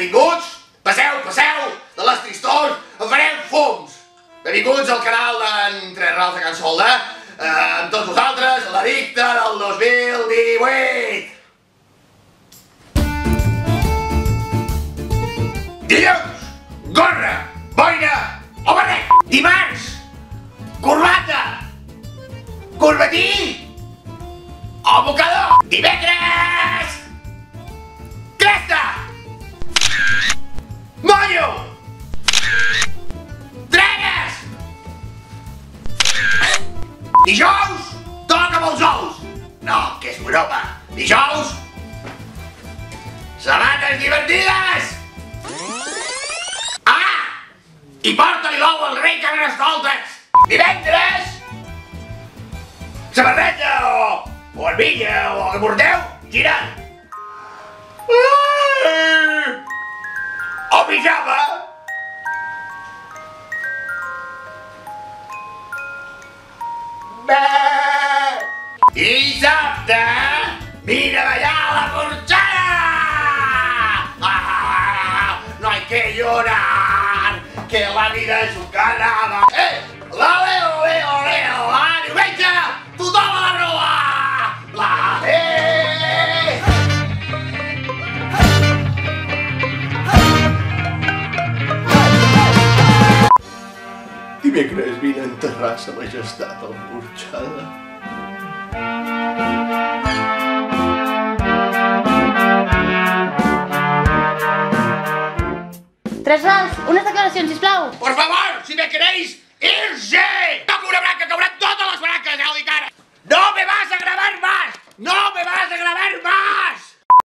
benvinguts, passeu, passeu, de les tristors, en farem fums. Benvinguts al canal d'en Tres Rals de Can Solda, eh, amb tots vosaltres, l'addicte del 2018. Dilluns, gorra, boina o barret. Dimarts, corbata, corbatí o mocador. Divendres, Dijous, toca els ous. No, que és broma. Dijous, sabates divertides. Ah! I porta-li l'ou al rei Carnestoltes! Divendres! Samarreta o, o armilla o el que porteu, girant! Ai! O pijama! Bé! Dissabte! Vine a ballar a la porxada! Ah, no hay que llorar, que la vida és un carnaval. Eh! Dimecres vine a enterrar sa majestat al Porxada. Tres rals, unes declaracions, sisplau. Por favor, si me queréis, irse! Toco una branca, cauran todas las brancas, ya lo dic ara. ¡No me vas a grabar más! ¡No me vas a grabar más!